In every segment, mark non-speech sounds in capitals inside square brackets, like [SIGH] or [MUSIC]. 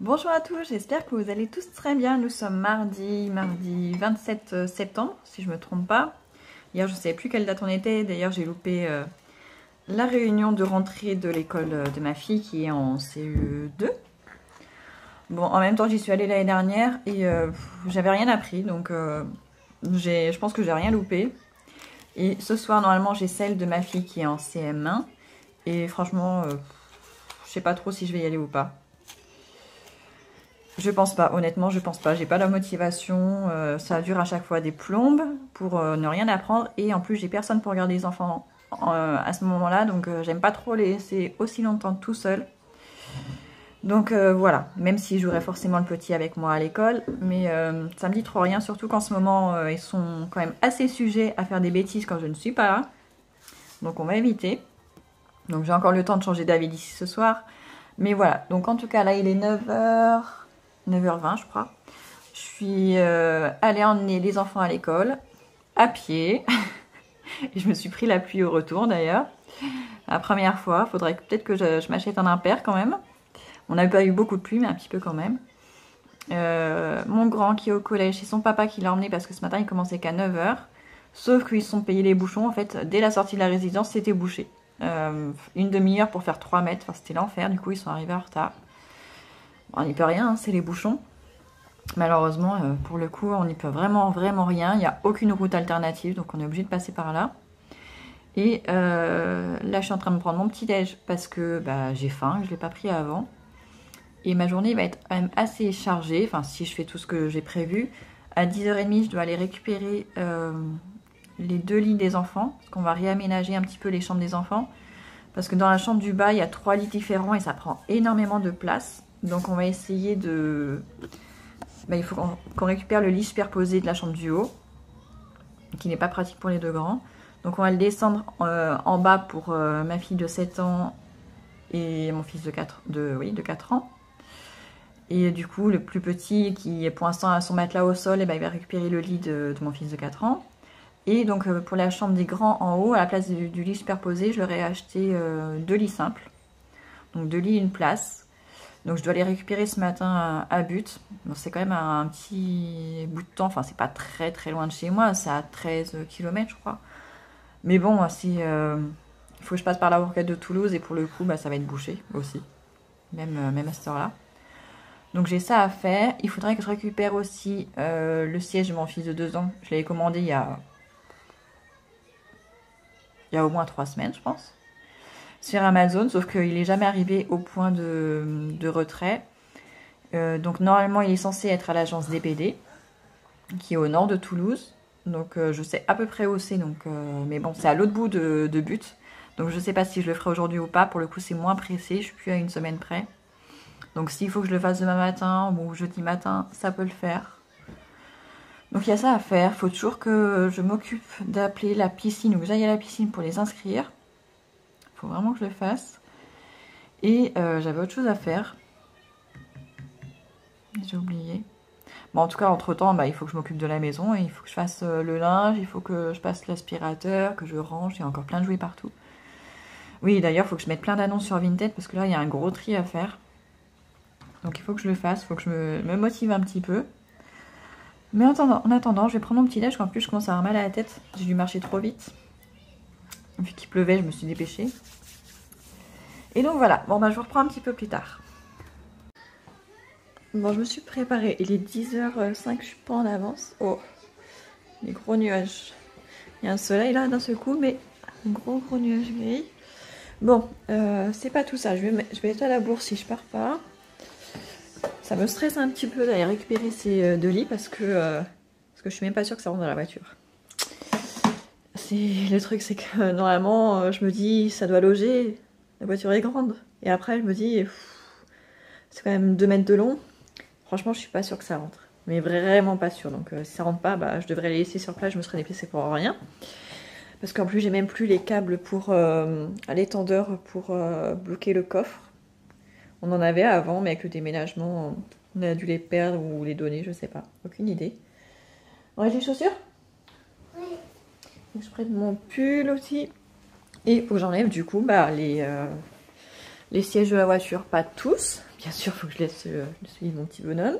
Bonjour à tous, j'espère que vous allez tous très bien. Nous sommes mardi, mardi 27 septembre, si je ne me trompe pas. Hier, je ne savais plus quelle date on était. D'ailleurs, j'ai loupé euh, la réunion de rentrée de l'école de ma fille qui est en CE2. Bon, en même temps, j'y suis allée l'année dernière et euh, j'avais rien appris, donc euh, je pense que j'ai rien loupé. Et ce soir, normalement, j'ai celle de ma fille qui est en CM1. Et franchement, je sais pas trop si je vais y aller ou pas. Je pense pas, honnêtement, je pense pas. J'ai pas la motivation. Euh, ça dure à chaque fois des plombes pour euh, ne rien apprendre. Et en plus, j'ai personne pour regarder les enfants euh, à ce moment-là. Donc, j'aime pas trop les laisser aussi longtemps tout seul. Donc voilà, même si j'aurais forcément le petit avec moi à l'école, mais ça me dit trop rien, surtout qu'en ce moment, ils sont quand même assez sujets à faire des bêtises quand je ne suis pas là. Donc on va éviter. Donc j'ai encore le temps de changer d'avis d'ici ce soir. Mais voilà, donc en tout cas là il est 9h. 9h20 je crois. Je suis euh, allée emmener les enfants à l'école à pied. [LAUGHS] Et je me suis pris la pluie au retour d'ailleurs. La première fois, faudrait peut-être que je, m'achète un impair quand même. On n'a pas eu beaucoup de pluie, mais un petit peu quand même. Euh, mon grand qui est au collège, c'est son papa qui l'a emmené parce que ce matin il commençait qu'à 9h. Sauf qu'ils sont payés les bouchons. En fait, dès la sortie de la résidence, c'était bouché. Euh, une demi-heure pour faire 3 mètres. C'était l'enfer. Du coup, ils sont arrivés en retard. On n'y peut rien, hein, c'est les bouchons. Malheureusement, euh, pour le coup, on n'y peut vraiment, vraiment rien. Il n'y a aucune route alternative, donc on est obligé de passer par là. Et euh, là, je suis en train de prendre mon petit déj parce que bah, j'ai faim, je ne l'ai pas pris avant. Et ma journée va être quand même assez chargée, enfin si je fais tout ce que j'ai prévu. À 10h30, je dois aller récupérer euh, les deux lits des enfants, parce qu'on va réaménager un petit peu les chambres des enfants. Parce que dans la chambre du bas, il y a trois lits différents et ça prend énormément de place. Donc on va essayer de... Bah, il faut qu'on récupère le lit superposé de la chambre du haut, qui n'est pas pratique pour les deux grands. Donc on va le descendre euh, en bas pour euh, ma fille de 7 ans et mon fils de 4, de, oui, de 4 ans. Et du coup, le plus petit, qui est pour l'instant à son matelas au sol, et eh ben, il va récupérer le lit de, mon fils de 4 ans. Et donc euh, pour la chambre des grands en haut, à la place du, lit superposé, je leur ai acheté deux lits simples. Donc deux lits, une place. Donc je dois les récupérer ce matin à, But. c'est quand même un, petit bout de temps. Enfin, c'est pas très très loin de chez moi. C'est à 13 km, je crois. Mais bon, si euh, faut que je passe par la bourgade de Toulouse et pour le coup, bah, ça va être bouché aussi. Même, euh, même à cette heure-là. Donc j'ai ça à faire. Il faudrait que je récupère aussi euh, le siège de mon fils de 2 ans. Je l'avais commandé il y a... Il y a au moins 3 semaines, je pense sur Amazon, sauf qu'il n'est jamais arrivé au point de, retrait. Euh, donc normalement, il est censé être à l'agence DPD, qui est au nord de Toulouse. Donc euh, je sais à peu près où c'est, donc, euh, mais bon, c'est à l'autre bout de, but. Donc je ne sais pas si je le ferai aujourd'hui ou pas. Pour le coup, c'est moins pressé, je suis plus à une semaine près. Donc s'il faut que je le fasse demain matin ou jeudi matin, ça peut le faire. Donc il y a ça à faire. Il faut toujours que je m'occupe d'appeler la piscine ou que j'aille à la piscine pour les inscrire faut vraiment que je le fasse. Et euh, j'avais autre chose à faire. J'ai oublié. Bon, en tout cas, entre-temps, bah, il faut que je m'occupe de la maison. Et il faut que je fasse euh, le linge, il faut que je passe l'aspirateur, que je range. Il y a encore plein de jouets partout. Oui, d'ailleurs, il faut que je mette plein d'annonces sur Vinted parce que là, il y a un gros tri à faire. Donc, il faut que je le fasse. Il faut que je me, motive un petit peu. Mais en attendant, en attendant, je vais prendre mon petit déj. En plus, je commence à avoir mal à la tête. J'ai dû marcher trop vite. Vu qu'il pleuvait, je me suis dépêchée. Et donc voilà, bon bah je vous reprends un petit peu plus tard. Bon, je me suis préparée. Il est 10h05, je suis pas en avance. Oh, les gros nuages. Il y a un soleil là d'un seul coup, mais gros gros nuage gris. Bon, euh, c'est pas tout ça. Je vais, je vais être à la bourse si je pars pas. Ça me stresse un petit peu d'aller récupérer ces euh, deux lits parce que, euh, parce que je suis même pas sûre que ça rentre dans la voiture le truc, c'est que normalement, euh, je me dis, ça doit loger, la voiture est grande. Et après, je me dis, c'est quand même 2 mètres de long. Franchement, je suis pas sûre que ça rentre. Mais vraiment pas sûre. Donc, euh, si ça rentre pas, bah, je devrais les laisser sur place. Je me serais déplacée pour rien. Parce qu'en plus, j'ai même plus les câbles pour euh, l'étendeur pour bloquer le coffre. On en avait avant, mais avec le déménagement, on a dû les perdre ou les donner, je sais pas. Aucune idée. On a les chaussures? Je prenne mon pull aussi. Et il faut que j'enlève du coup bah, les, euh, les sièges de la voiture. Pas tous, bien sûr, il faut que je laisse le, celui de mon petit bonhomme.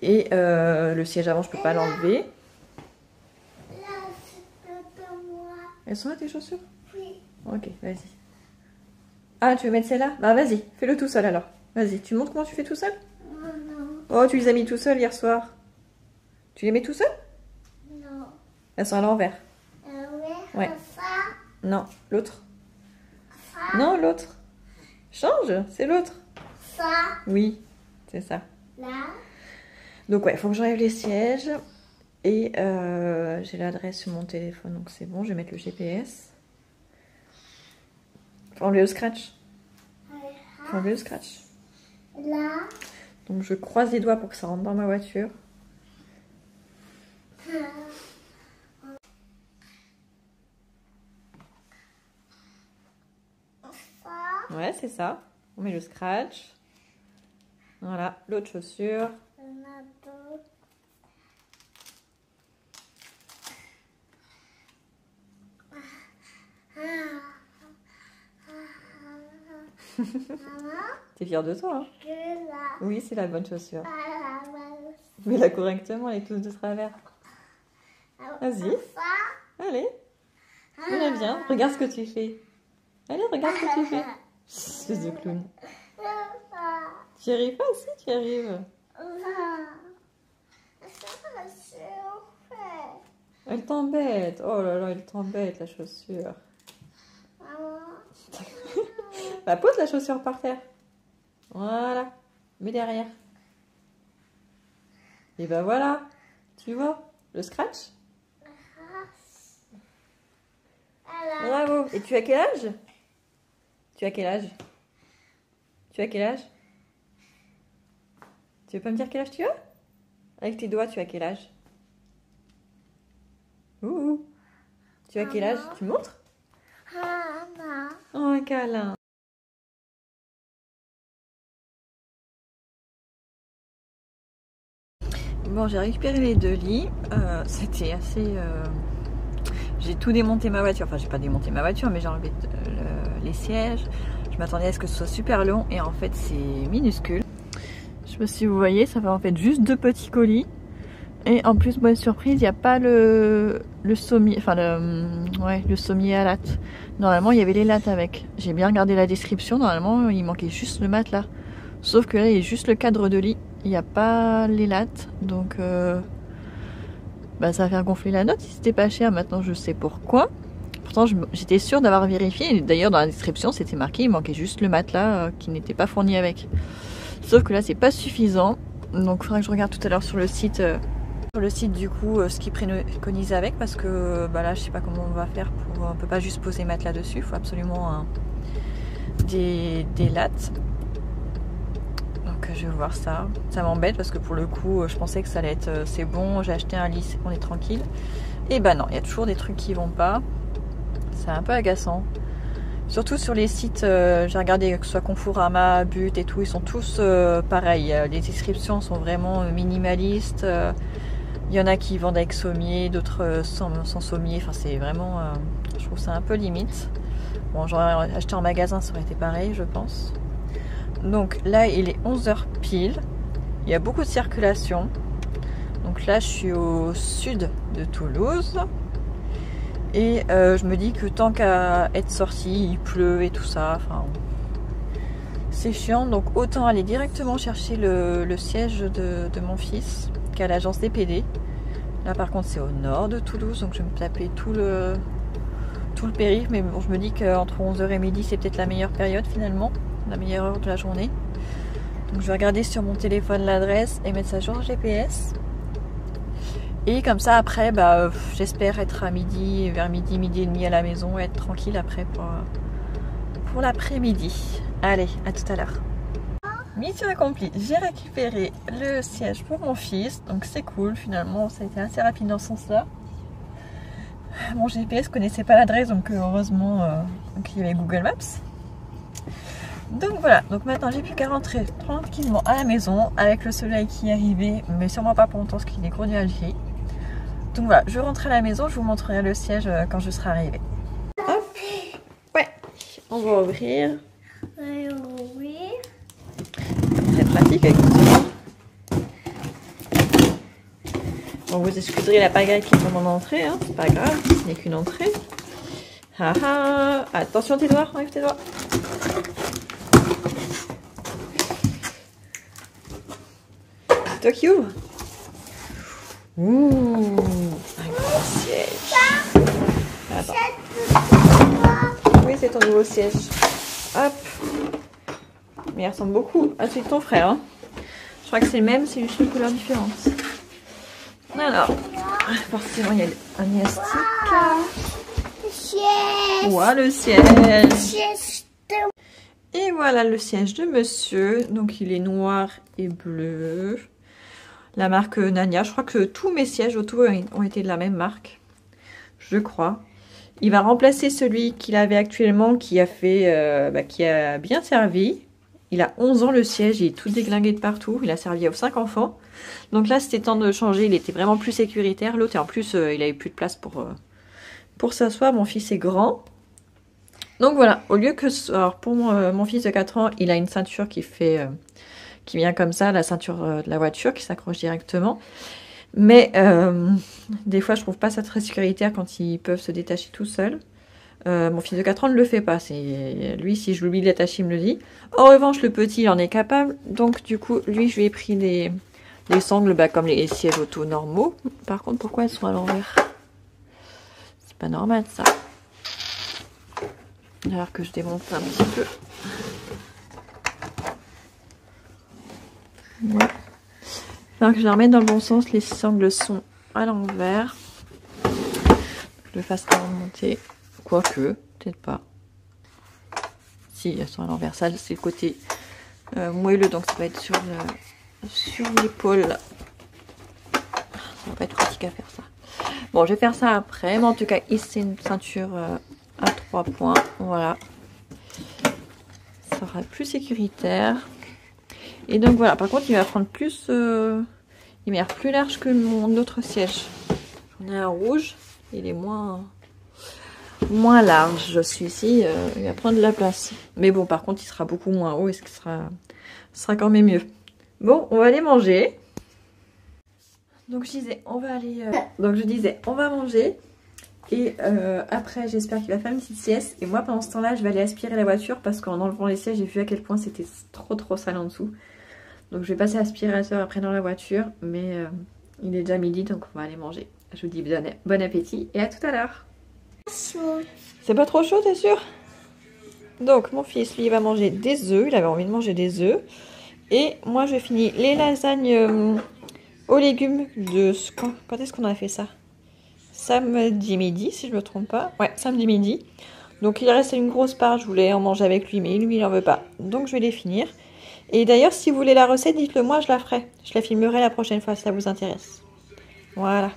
Et euh, le siège avant, je peux pas l'enlever. Elles sont là tes chaussures? Oui. Ok, vas-y. Ah, tu veux mettre celle-là? Bah vas-y, fais-le tout seul alors. Vas-y, tu montres comment tu fais tout seul? Non, non. Oh, tu les as mis tout seul hier soir. Tu les mets tout seul? Non. Elles sont à l'envers. Ouais. ça, Non, l'autre. Non, l'autre. Change, c'est l'autre. ça, Oui, c'est ça. là. Donc ouais, faut que j'enlève les sièges. Et euh, j'ai l'adresse sur mon téléphone, donc c'est bon, je vais mettre le GPS. Faut enlever le scratch. Faut enlever le scratch. Là. Donc je croise les doigts pour que ça rentre dans ma voiture. Ça. Ouais, c'est ça. On met le scratch. Voilà, l'autre chaussure. [LAUGHS] T'es fière de toi, hein. Oui, c'est la bonne chaussure. Mets-la correctement, elle est tous de travers. Vas-y. Allez, viens. Regarde ce que tu fais. Allez, regarde ce que tu fais. Espèce de clown. Tu arrives pas Si, tu arrives. Elle t'embête. Oh là là, elle t'embête, la chaussure. [LAUGHS] Bah, pose la chaussure par terre. Voilà. Mets derrière. Et bah voilà. Tu vois Le scratch? Bravo. Et tu as quel âge? Tu as quel âge? Tu as quel âge? Tu veux pas me dire quel âge tu as? Avec tes doigts, tu as quel âge? Ouh. Tu as quel âge? Tu montres? Oh, un câlin. Bon, j'ai récupéré les deux lits. Euh, C'était assez. euh, J'ai tout démonté ma voiture. Enfin, j'ai pas démonté ma voiture, mais j'ai enlevé euh, le- les sièges. Je m'attendais à ce que ce soit super long et en fait, c'est minuscule. Je sais pas si vous voyez, ça fait en fait juste deux petits colis. Et en plus, bonne surprise, il n'y a pas le, le sommier, enfin le, hum, ouais, le sommier à latte. Normalement, il y avait les lattes avec. J'ai bien regardé la description. Normalement, il manquait juste le matelas. Sauf que là, il y a juste le cadre de lit. Il n'y a pas les lattes. Donc, euh, bah, ça va faire gonfler la note si c'était pas cher. Maintenant, je sais pourquoi. J'étais sûre d'avoir vérifié. D'ailleurs, dans la description, c'était marqué il manquait juste le matelas euh, qui n'était pas fourni avec. Sauf que là, c'est pas suffisant. Donc, il faudra que je regarde tout à l'heure sur le site. euh, sur le site du coup euh, ce qu'ils préconisent avec parce que bah là je sais pas comment on va faire pour on peut pas juste poser matelas dessus il faut absolument des, lattes donc je vais voir ça ça m'embête parce que pour le coup je pensais que ça allait être c'est bon j'ai acheté un lit qu'on est tranquille et bah non il y a toujours des trucs qui vont pas c'est un peu agaçant Surtout sur les sites, euh, j'ai regardé que ce soit Conforama, But et tout, ils sont tous euh, pareils. Euh, Les descriptions sont vraiment minimalistes. Il y en a qui vendent avec sommier, d'autres sans, sommier. Enfin, c'est vraiment. je trouve ça un peu limite. Bon, j'aurais acheté en magasin, ça aurait été pareil, je pense. Donc là, il est 11h pile. Il y a beaucoup de circulation. Donc là, je suis au sud de Toulouse. Et euh, je me dis que tant qu'à être sorti, il pleut et tout ça. Enfin, c'est chiant. Donc autant aller directement chercher le, siège de, de mon fils qu'à l'agence DPD. Là par contre c'est au nord de Toulouse, donc je vais me taper tout le, tout le périph'. Mais bon, je me dis qu'entre 11h et midi c'est peut-être la meilleure période finalement, la meilleure heure de la journée. Donc je vais regarder sur mon téléphone l'adresse et mettre ça sur GPS. Et comme ça après, bah, j'espère être à midi, vers midi, midi et demi à la maison et être tranquille après pour, pour l'après-midi. Allez, à tout à l'heure. Mission accomplie, j'ai récupéré le siège pour mon fils, donc c'est cool finalement, ça a été assez rapide dans ce sens-là. Mon GPS connaissait pas l'adresse, donc euh, heureusement euh, donc il y avait Google Maps. Donc voilà, donc maintenant j'ai plus qu'à rentrer tranquillement à la maison avec le soleil qui est arrivé, mais sûrement pas pour longtemps parce qu'il est gros nuages. Donc voilà, je rentre à la maison, je vous montrerai le siège euh, quand je serai arrivée. Hop, ouais, on va ouvrir. Oui. pratique avec. Bon, vous excuserez la pagaille qui tombe en entrée, hein, c'est pas grave, ce n'est qu'une entrée. Ah ah Attention tes doigts, enlève tes doigts. Toi qui ouvre Ouh, un grand siège. Attends. Oui, c'est ton nouveau siège. Hop. Mais il ressemble beaucoup à celui de ton frère. Hein. Je crois que c'est le même, c'est juste une couleur différente. Alors, forcément, il y a un élastique. Siège. Voilà le siège. Et voilà le siège de monsieur. Donc il est noir et bleu. La marque Nania. Je crois que tous mes sièges auto ont été de la même marque. Je crois. Il va remplacer celui qu'il avait actuellement qui a fait euh, bah, qui a bien servi. Il a 11 ans le siège, il est tout déglingué de partout. Il a servi aux 5 enfants. Donc là, c'était temps de changer. Il était vraiment plus sécuritaire. L'autre, en plus, euh, il avait plus de place pour, euh, pour s'asseoir. Mon fils est grand. Donc voilà, au lieu que... Alors pour mon, euh, mon fils de 4 ans, il a une ceinture qui fait... qui vient comme ça, la ceinture euh, de la voiture, qui s'accroche directement. Mais euh, des fois, je trouve pas ça très sécuritaire quand ils peuvent se détacher tout seuls. Euh, mon fils de 4 ans ne le fait pas. C'est lui, si je l'oublie de l'attacher, il me le dit. En revanche, le petit, il en est capable. Donc, du coup, lui, je lui ai pris des, des sangles bah, comme les sièges auto normaux. Par contre, pourquoi elles sont à l'envers? C'est pas normal, ça. Alors que je démonte un petit peu. Ouais. Alors je les remette dans le bon sens, les sangles sont à l'envers. Je le fasse remonter. Quoique, peut-être pas. Si, elles sont à l'envers. Ça, c'est le côté euh, moelleux, donc ça va être sur le- sur l'épaule. Ça va pas être pratique à faire ça. Bon, je vais faire ça après. Mais en tout cas, ici, c'est une ceinture euh, à trois points. Voilà. Ça sera plus sécuritaire. Et donc voilà, par contre, il va prendre plus... euh, il l'air plus large que mon autre siège. J'en ai un rouge. Il est moins... Moins large. Celui-ci, euh, il va prendre de la place. Mais bon, par contre, il sera beaucoup moins haut et ce sera, sera quand même mieux? Bon, on va aller manger. Donc je disais, on va aller... euh, Donc je disais, on va manger. Et euh, après, j'espère qu'il va faire une petite sieste. Et moi, pendant ce temps-là, je vais aller aspirer la voiture parce qu'en enlevant les sièges, j'ai vu à quel point c'était trop trop sale en dessous. Donc je vais passer l'aspirateur après dans la voiture. Mais euh, il est déjà midi, donc on va aller manger. Je vous dis bon, appétit et à tout à l'heure. C'est pas trop chaud, t'es sûr? Donc mon fils, lui, il va manger des œufs. Il avait envie de manger des œufs. Et moi, je finis les lasagnes euh, aux légumes de... Quand, quand est-ce qu'on a fait ça? Samedi midi, si je me trompe pas. Ouais, samedi midi. Donc il restait une grosse part, je voulais en manger avec lui, mais lui, il en veut pas. Donc je vais les finir. Et d'ailleurs, si vous voulez la recette, dites-le moi, je la ferai. Je la filmerai la prochaine fois, si ça vous intéresse. Voilà.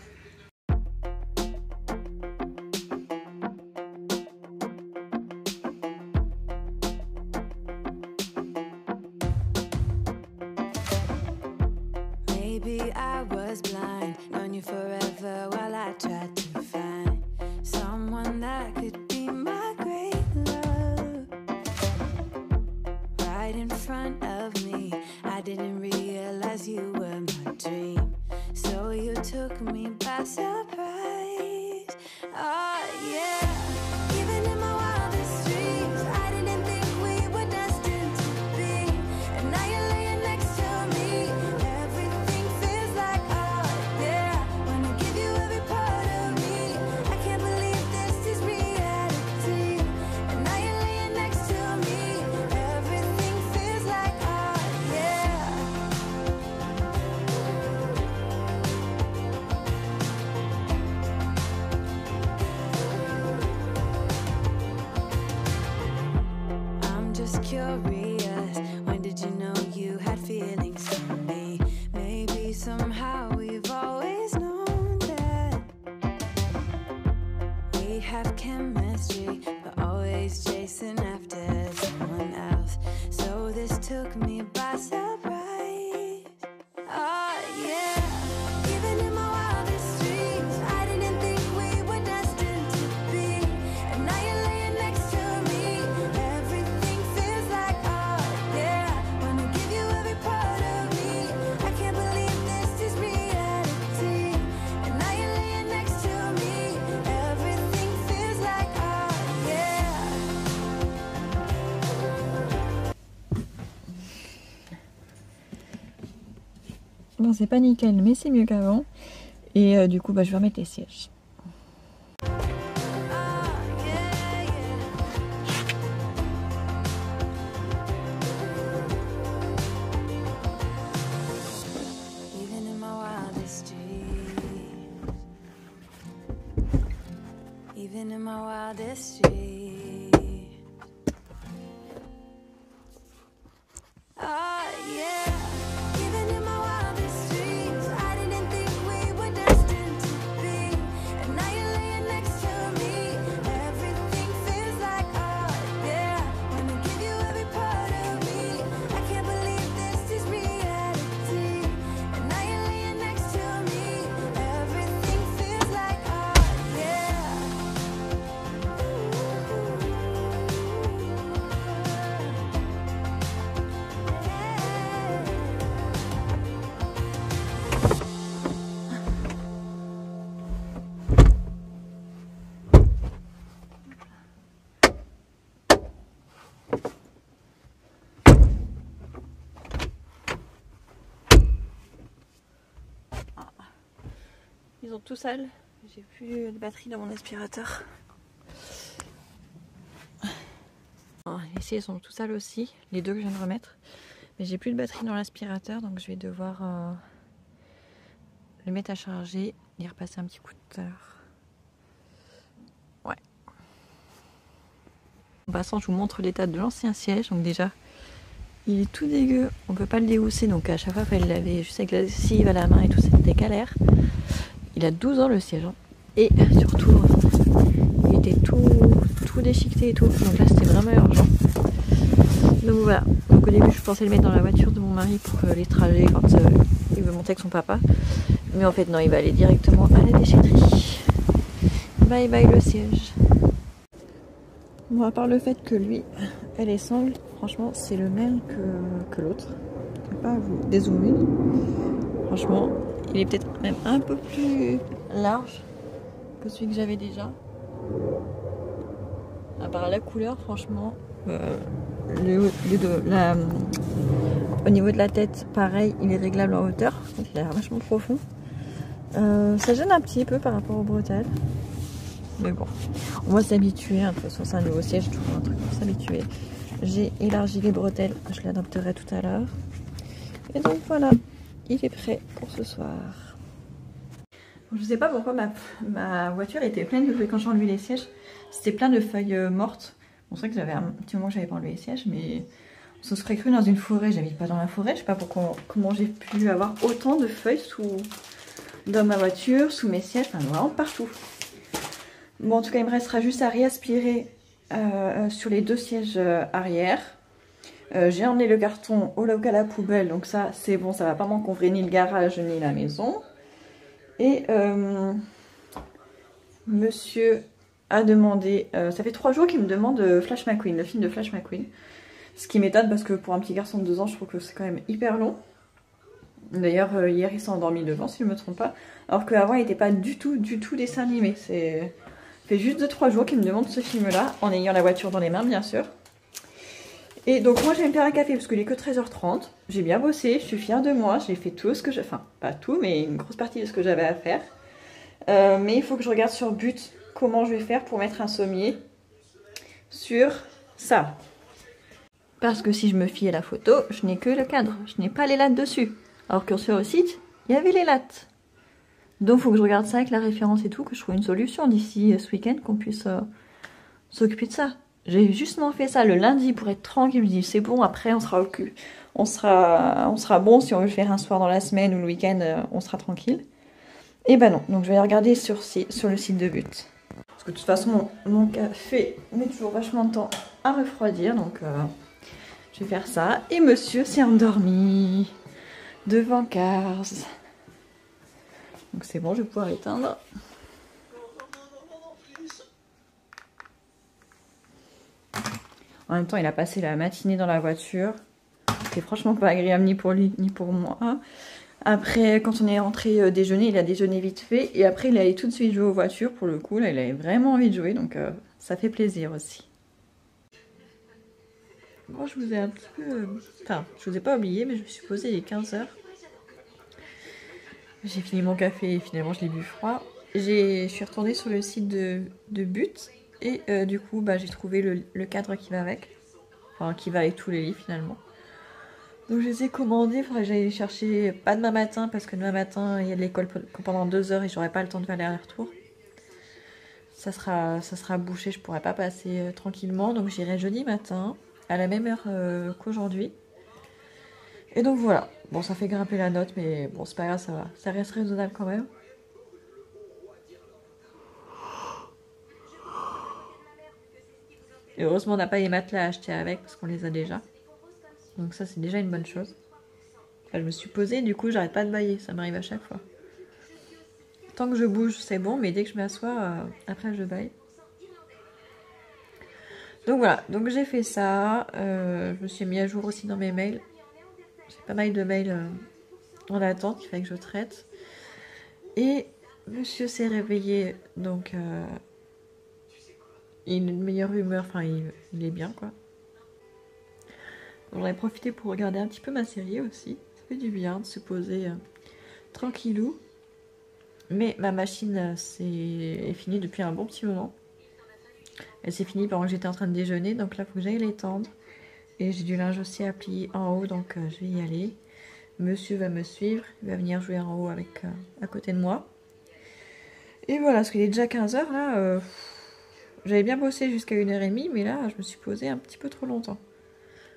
C'est pas nickel, mais c'est mieux qu'avant. Et euh, du coup, bah, je vais remettre les sièges. Ils ont tout sale. J'ai plus de batterie dans mon aspirateur. Ah, Ici, ils sont tout sales aussi. Les deux que je viens de remettre. Mais j'ai plus de batterie dans l'aspirateur, donc je vais devoir euh, le mettre à charger et repasser un petit coup tout à l'heure. Ouais. En passant, je vous montre l'état de l'ancien siège. Donc déjà, il est tout dégueu. On peut pas le déhousser, donc à chaque fois, il fallait le laver juste avec la lessive à la main et tout. C'était galère. Il a 12 ans le siège. hein. Et surtout, il était tout, déchiqueté et tout. Donc là, c'était vraiment urgent. Donc voilà. Donc au début, je pensais le mettre dans la voiture de mon mari pour euh, les trajets quand euh, il veut monter avec son papa. Mais en fait, non, il va aller directement à la déchetterie. Bye bye le siège. Bon, à part le fait que lui, elle est sangle, franchement, c'est le même que, l'autre. Je vais pas vous dézoomer. Franchement, il est peut-être même un peu plus large que celui que j'avais déjà. À part la couleur, franchement, euh, au niveau de la tête, pareil, il est réglable en hauteur. Donc il a l'air vachement profond. Euh, ça gêne un petit peu par rapport au bretelles. Mais bon, on va s'habituer. hein. De toute façon, c'est un nouveau siège, toujours un truc pour s'habituer. J'ai élargi les bretelles, je l'adapterai tout à l'heure. Et donc voilà, il est prêt pour ce soir. Je sais pas pourquoi ma, voiture était pleine de feuilles quand j'ai enlevé les sièges. C'était plein de feuilles euh, mortes. Bon, c'est vrai que j'avais un petit moment que j'avais pas enlevé les sièges, mais on se serait cru dans une forêt. J'habite pas dans la forêt. Je sais pas pourquoi, comment j'ai pu avoir autant de feuilles dans ma voiture, sous mes sièges, enfin vraiment partout. Bon, en tout cas, il me restera juste à réaspirer euh, sur les deux sièges euh, arrière. Euh, j'ai emmené le carton au local à poubelle, donc ça c'est bon, ça va pas m'encombrer ni le garage ni la maison. Et euh, monsieur a demandé, euh, ça fait trois jours qu'il me demande Flash McQueen, le film de Flash McQueen. Ce qui m'étonne parce que pour un petit garçon de deux ans, je trouve que c'est quand même hyper long. D'ailleurs, hier il s'est endormi devant, si je ne me trompe pas. Alors qu'avant, il n'était pas du tout, du tout dessin animé. C'est fait juste 2-3 jours qu'il me demande ce film-là, en ayant la voiture dans les mains, bien sûr. Et donc moi je vais me faire un café parce qu'il est que 13h30. J'ai bien bossé, je suis fière de moi, j'ai fait tout ce que j'ai... Enfin, pas tout, mais une grosse partie de ce que j'avais à faire. Euh, mais il faut que je regarde sur but comment je vais faire pour mettre un sommier sur ça. Parce que si je me fie à la photo, je n'ai que le cadre, je n'ai pas les lattes dessus. Alors que sur le site, il y avait les lattes. Donc il faut que je regarde ça avec la référence et tout, que je trouve une solution d'ici euh, ce week-end, qu'on puisse euh, s'occuper de ça. J'ai justement fait ça le lundi pour être tranquille. Je me dis c'est bon, après on sera, occu- on sera, on sera bon si on veut le faire un soir dans la semaine ou le week-end, euh, on sera tranquille. Et ben non, donc je vais regarder sur, le site de but. Parce que de toute façon, mon, mon café met toujours vachement de temps à refroidir, donc euh, je vais faire ça. Et monsieur s'est endormi devant Cars. Donc c'est bon, je vais pouvoir éteindre. En même temps, il a passé la matinée dans la voiture. C'est franchement pas agréable ni pour lui ni pour moi. Après, quand on est rentré euh, déjeuner, il a déjeuné vite fait. Et après, il allait tout de suite jouer aux voitures. Pour le coup, là, il avait vraiment envie de jouer. Donc, euh, ça fait plaisir aussi. Moi, je vous ai un petit peu... euh, Enfin, je vous ai pas oublié, mais je me suis posée il est 15h. J'ai fini mon café et finalement je l'ai bu froid. Je suis retournée sur le site de, de But et euh, du coup bah, j'ai trouvé le, cadre qui va avec. Enfin qui va avec tous les lits finalement. Donc je les ai commandés, il faudrait que j'aille les chercher pas demain matin parce que demain matin il y a de l'école pendant deux heures et j'aurai pas le temps de faire les retour Ça sera, ça sera bouché, je pourrai pas passer euh, tranquillement. Donc j'irai jeudi matin à la même heure euh, qu'aujourd'hui. Et donc voilà. Bon, ça fait grimper la note, mais bon, c'est pas grave, ça va. Ça reste raisonnable quand même. Et heureusement, on n'a pas les matelas à acheter avec parce qu'on les a déjà. Donc ça, c'est déjà une bonne chose. je me suis posée, du coup, j'arrête pas de bailler. Ça m'arrive à chaque fois. Tant que je bouge, c'est bon, mais dès que je m'assois, euh, après, je baille. Donc voilà, donc j'ai fait ça. Euh, je me suis mis à jour aussi dans mes mails. J'ai pas mal de mails euh, en attente qu'il fallait que je traite. Et monsieur s'est réveillé, donc il a une meilleure humeur, enfin il, est bien quoi. J'en ai profité pour regarder un petit peu ma série aussi. Ça fait du bien de se poser euh, tranquillou. Mais ma machine euh, est, finie depuis un bon petit moment. Elle s'est finie pendant que j'étais en train de déjeuner, donc là il faut que j'aille l'étendre. Et j'ai du linge aussi à plier en haut, donc euh, je vais y aller. Monsieur va me suivre, il va venir jouer en haut avec à côté de moi. Et voilà, parce qu'il est déjà 15h là. J'avais bien bossé jusqu'à 1h30, mais là, je me suis posée un petit peu trop longtemps.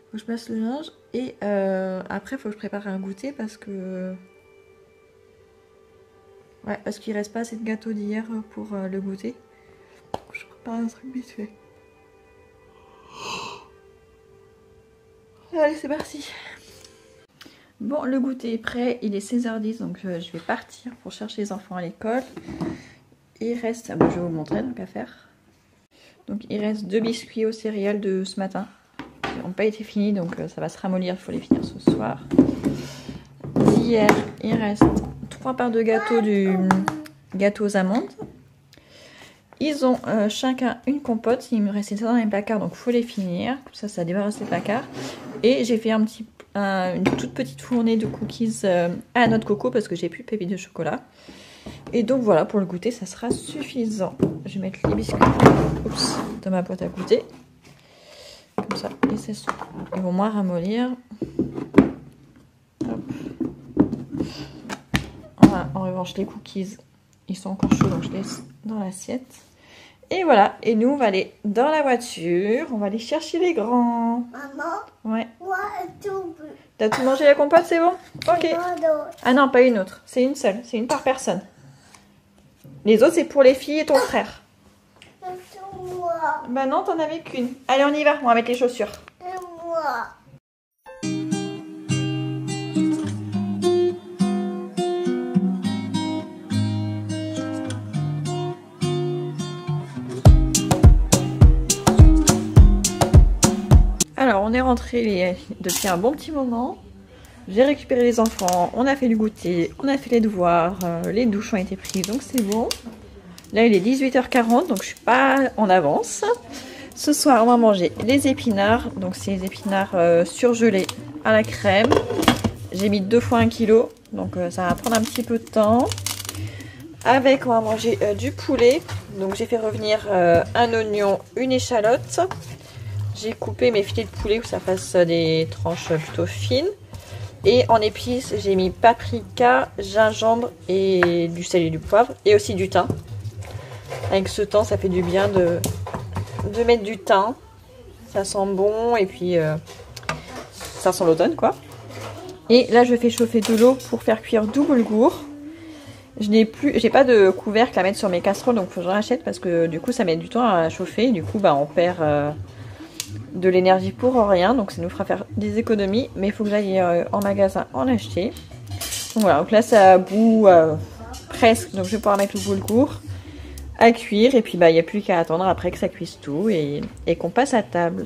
Faut que je passe le linge. Et euh, après, faut que je prépare un goûter parce que... Ouais, parce qu'il reste pas assez de gâteau d'hier pour euh, le goûter. Je prépare un truc vite fait. Allez, c'est parti. Bon, le goûter est prêt. Il est 16h10, donc euh, je vais partir pour chercher les enfants à l'école. Il reste... Ah, je vais vous montrer, donc à faire. Donc il reste deux biscuits aux céréales de ce matin. Ils n'ont pas été finis, donc euh, ça va se ramollir. Il faut les finir ce soir. Hier, il reste trois parts de gâteau du gâteau aux amandes. Ils ont euh, chacun une compote. Il me restait ça dans les placards, donc il faut les finir. Comme ça, ça débarrasse les placards. Et j'ai fait une toute petite fournée de cookies euh, à de coco parce que j'ai plus de pépites de chocolat. Et donc voilà, pour le goûter, ça sera suffisant. Je vais mettre les biscuits dans ma boîte à goûter. Comme ça, et Ils vont moins ramollir. en revanche, les cookies, ils sont encore chauds, donc je laisse dans l'assiette. Et voilà, et nous, on va aller dans la voiture. On va aller chercher les grands. Maman Ouais. Moi, tout. T'as tout mangé la compote, c'est bon? Ok. Ah non, pas une autre. C'est une seule. C'est une par personne. Les autres, c'est pour les filles et ton frère. Bah non, t'en avais qu'une. Allez, on y va. On va mettre les chaussures. Et moi. On est rentré depuis un bon petit moment. J'ai récupéré les enfants, on a fait du goûter, on a fait les devoirs, euh, les douches ont été prises, donc c'est bon. Là, il est 18h40, donc je suis pas en avance. Ce soir, on va manger les épinards. Donc, c'est les épinards euh, surgelés à la crème. J'ai mis deux fois un kilo, donc euh, ça va prendre un petit peu de temps. Avec, on va manger du poulet. Donc, j'ai fait revenir un oignon, une échalote. J'ai coupé mes filets de poulet pour que ça fasse des tranches plutôt fines. Et en épices, j'ai mis paprika, gingembre et du sel et du poivre. Et aussi du thym. Avec ce thym, ça fait du bien de, de mettre du thym. Ça sent bon et puis euh, ça sent l'automne quoi. Et là, je fais chauffer de l'eau pour faire cuire du boulgour. Je n'ai plus, j'ai pas de couvercle à mettre sur mes casseroles, donc faut que j'en achète parce que du coup, ça met du temps à chauffer. du coup, bah, on perd... Euh, de l'énergie pour rien, donc ça nous fera faire des économies, mais il faut que j'aille euh, en magasin en acheter. Donc voilà, donc là ça bout euh, presque, donc je vais pouvoir mettre le boulgour à cuire, et puis bah il n'y a plus qu'à attendre après que ça cuise tout et qu'on passe à table.